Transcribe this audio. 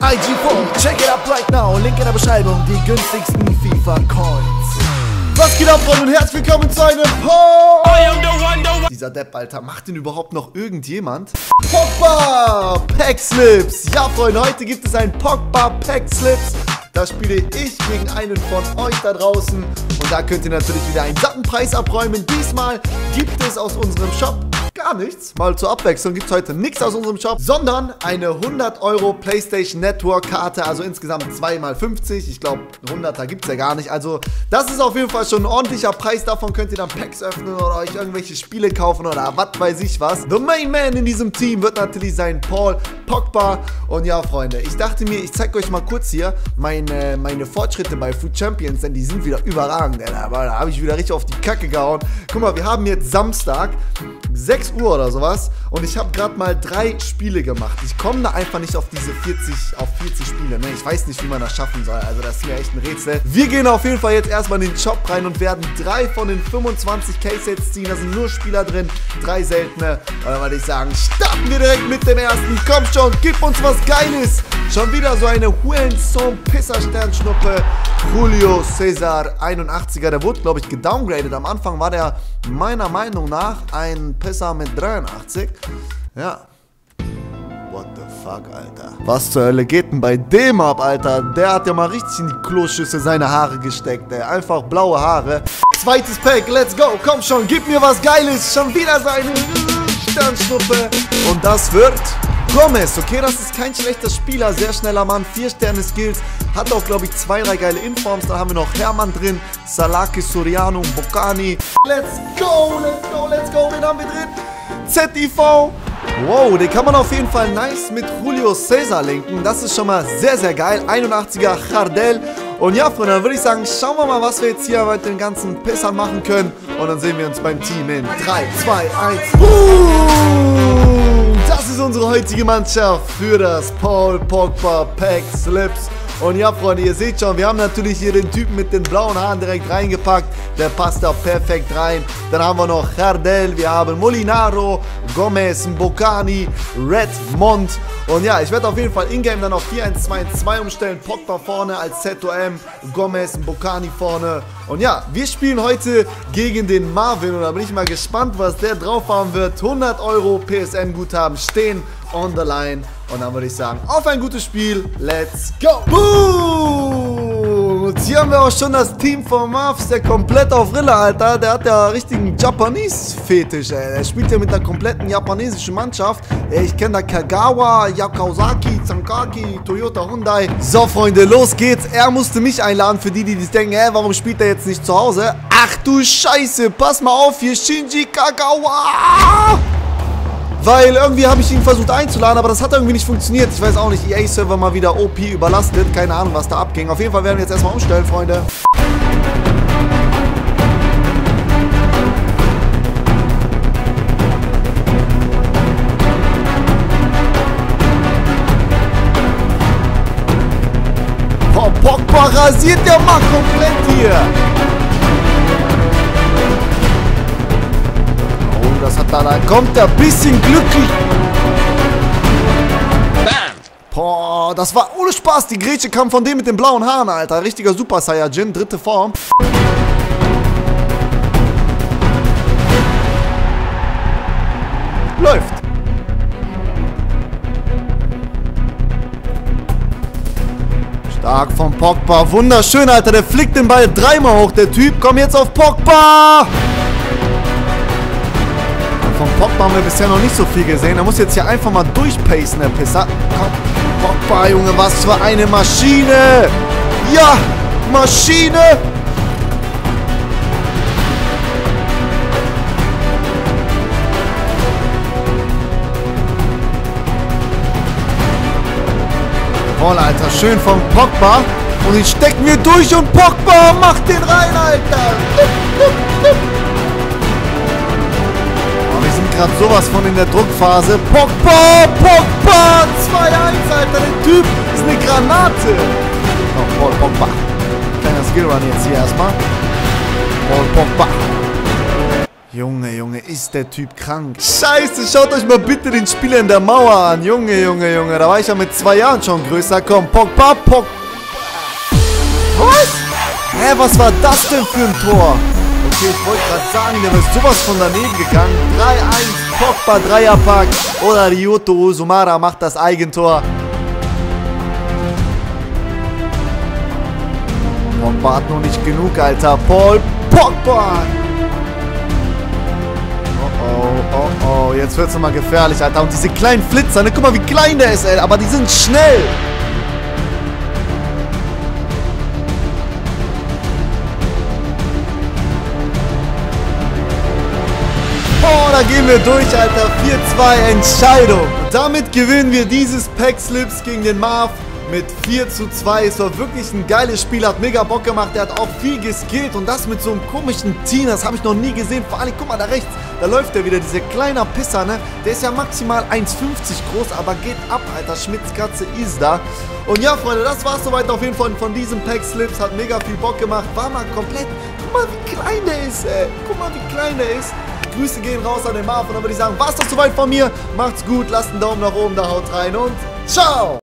IG4, check it up right now. Link in der Beschreibung, die günstigsten FIFA Coins. Was geht ab, Freunde, und herzlich willkommen zu einem Post! Dieser Depp, Alter, macht den überhaupt noch irgendjemand? Pogba Pack Slips! Ja, Freunde, heute gibt es ein Pogba Pack Slips. Da spiele ich gegen einen von euch da draußen. Und da könnt ihr natürlich wieder einen satten Preis abräumen. Diesmal gibt es aus unserem Shop gar nichts. Mal zur Abwechslung gibt es heute nichts aus unserem Shop, sondern eine 100 Euro PlayStation Network Karte, also insgesamt 2 mal 50. Ich glaube, 100er gibt es ja gar nicht. Also das ist auf jeden Fall schon ein ordentlicher Preis. Davon könnt ihr dann Packs öffnen oder euch irgendwelche Spiele kaufen oder was weiß ich was. The Main Man in diesem Team wird natürlich sein Paul Pogba. Und ja, Freunde, ich dachte mir, ich zeige euch mal kurz hier meine, meine Fortschritte bei Food Champions, denn die sind wieder überragend. Aber da habe ich wieder richtig auf die Kacke gehauen. Guck mal, wir haben jetzt Samstag. 6 Uhr oder sowas und ich habe gerade mal drei Spiele gemacht. Ich komme da einfach nicht auf diese 40, auf 40 Spiele. Ne? Ich weiß nicht, wie man das schaffen soll. Also das ist mir echt ein Rätsel. Wir gehen auf jeden Fall jetzt erstmal in den Shop rein und werden drei von den 25 Case-Sets ziehen. Da sind nur Spieler drin, drei seltene. Und dann würde ich sagen, starten wir direkt mit dem ersten. Komm schon, gib uns was Geiles. Schon wieder so eine Huenson Pisser Sternschnuppe. Julio Cesar 81er. Der wurde, glaube ich, gedowngraded. Am Anfang war der meiner Meinung nach ein Pisser mit 83. Ja. What the fuck, Alter. Was zur Hölle geht denn bei dem ab, Alter? Der hat ja mal richtig in die Kloschüssel seine Haare gesteckt, ey. Einfach blaue Haare. Zweites Pack, let's go. Komm schon, gib mir was Geiles. Schon wieder seine Sternschnuppe. Und das wird Gomez, okay, das ist kein schlechter Spieler, sehr schneller Mann, 4 Sterne Skills, hat auch, glaube ich, zwei, drei geile Informs, dann haben wir noch Hermann drin, Salaki, Soriano, Bocani. Let's go, let's go, let's go, wen haben wir drin? ZIV. Wow, den kann man auf jeden Fall nice mit Julio Cesar linken, das ist schon mal sehr, sehr geil, 81er Jardel. Und ja, Freunde, dann würde ich sagen, schauen wir mal, was wir jetzt hier mit den ganzen Pissern machen können. Und dann sehen wir uns beim Team in 3, 2, 1. Boom! Das ist unsere heutige Mannschaft für das Paul Pogba Pack Slips. Und ja, Freunde, ihr seht schon, wir haben natürlich hier den Typen mit den blauen Haaren direkt reingepackt. Der passt da perfekt rein. Dann haben wir noch Jardel, wir haben Molinaro, Gomez, Mbokani, Redmond. Und ja, ich werde auf jeden Fall in-game dann auf 4-1-2-2 umstellen. Pogba vorne als ZOM, Gomez, Mbokani vorne. Und ja, wir spielen heute gegen den Marvin. Und da bin ich mal gespannt, was der drauf haben wird. 100 Euro PSN-Guthaben stehen on the line. Und dann würde ich sagen, auf ein gutes Spiel. Let's go. Boom. Und hier haben wir auch schon das Team von Mavs, der komplett auf Rille, Alter. Der hat ja richtigen Japanese-Fetisch, ey. Der spielt ja mit einer kompletten japanesischen Mannschaft. Ich kenne da Kagawa, Yakawasaki, Zankaki, Toyota, Hyundai. So, Freunde, los geht's. Er musste mich einladen für die, die sich denken, hä, warum spielt er jetzt nicht zu Hause? Ach du Scheiße, pass mal auf hier, Shinji Kagawa. Weil irgendwie habe ich ihn versucht einzuladen, aber das hat irgendwie nicht funktioniert. Ich weiß auch nicht, EA-Server mal wieder OP überlastet. Keine Ahnung, was da abging. Auf jeden Fall werden wir jetzt erstmal umstellen, Freunde. Boah, Pogba rasiert der mal komplett hier. Das hat da, da kommt er ein bisschen glücklich. Bam. Boah, das war ohne Spaß. Die Grätsche kam von dem mit den blauen Haaren, Alter. Richtiger Super Saiyajin, dritte Form. Läuft. Stark von Pogba. Wunderschön, Alter. Der flickt den Ball dreimal hoch. Der Typ. Komm jetzt auf Pogba. Vom Pogba haben wir bisher noch nicht so viel gesehen. Er muss jetzt hier einfach mal durchpacen, der Pisser. Komm, Pogba, Junge, was für eine Maschine! Ja, Maschine! Voll, Alter, schön vom Pogba. Und ich steck mir durch und Pogba macht den rein, Alter. Gerade sowas von in der Druckphase. Pogba, Pogba, 2-1, Alter, der Typ ist eine Granate. Oh, Paul Pogba. Kleiner Skillrun jetzt hier erstmal. Paul Pogba. Junge, Junge, ist der Typ krank. Scheiße, schaut euch mal bitte den Spieler in der Mauer an. Junge, Junge, Junge, da war ich ja mit zwei Jahren schon größer. Komm, Pogba, Pog... Was? Hä, was war das denn für ein Tor? Okay, ich wollte gerade sagen, der ist sowas von daneben gegangen. 3-1, Pogba, Dreierpack. Oder Ryoto Sumara macht das Eigentor. Pogba hat noch nicht genug, Alter. Paul Pogba. Oh, oh, oh, oh. Jetzt wird es mal gefährlich, Alter. Und diese kleinen Flitzer, ne? Guck mal, wie klein der ist, ey. Aber die sind schnell. Da gehen wir durch, Alter. 4-2 Entscheidung. Damit gewinnen wir dieses Pack Slips gegen den Marv mit 4 zu 2. Es war wirklich ein geiles Spiel, hat mega Bock gemacht. Der hat auch viel geskillt und das mit so einem komischen Team, das habe ich noch nie gesehen. Vor allem, guck mal da rechts, da läuft der wieder, dieser kleine Pisser, ne? Der ist ja maximal 1,50 groß, aber geht ab, Alter. Schmitzkatze ist da. Und ja, Freunde, das war's soweit auf jeden Fall von diesem Pack Slips. Hat mega viel Bock gemacht. War mal komplett. Guck mal, wie klein der ist, ey. Guck mal, wie klein der ist. Grüße gehen raus an den Marv und dann würde ich sagen, war's das soweit von mir. Macht's gut, lasst einen Daumen nach oben, da haut rein und ciao!